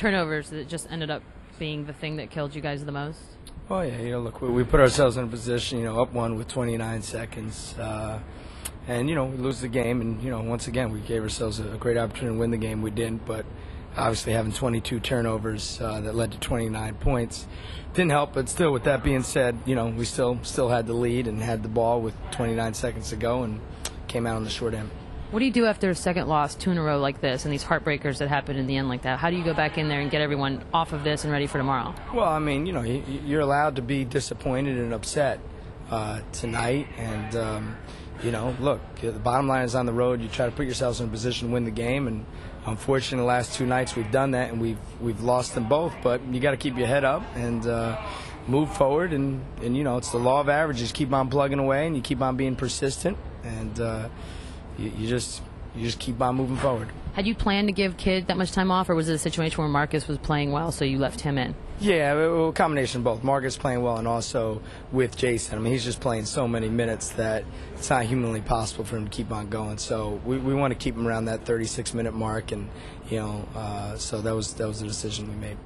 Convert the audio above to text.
turnovers that just ended up being the thing that killed you guys the most? Oh yeah, you know, look, we, we put ourselves in a position, you know, up one with 29 seconds, uh, and you know, we lose the game, and you know, once again, we gave ourselves a, a great opportunity to win the game. We didn't, but obviously having 22 turnovers uh, that led to 29 points didn't help. But still, with that being said, you know, we still still had the lead and had the ball with 29 seconds to go, and came out on the short end. What do you do after a second loss, two in a row like this, and these heartbreakers that happen in the end like that? How do you go back in there and get everyone off of this and ready for tomorrow? Well, I mean, you know, you- you're allowed to be disappointed and upset uh, tonight, and um, you know, look, the bottom line is on the road. You try to put yourselves in a position to win the game, and unfortunately, the last two nights we've done that, and we've we've lost them both. But you got to keep your head up and. Uh, Move forward, and, and you know it's the law of averages. Keep on plugging away, and you keep on being persistent, and uh, you, you just you just keep on moving forward. Had you planned to give Kidd that much time off, or was it a situation where Marcus was playing well, so you left him in? Yeah, a a combination of both. Marcus playing well, and also with Jason. I mean, he's just playing so many minutes that it's not humanly possible for him to keep on going. So we, we want to keep him around that 36 minute mark, and you know, uh, so that was that was the decision we made.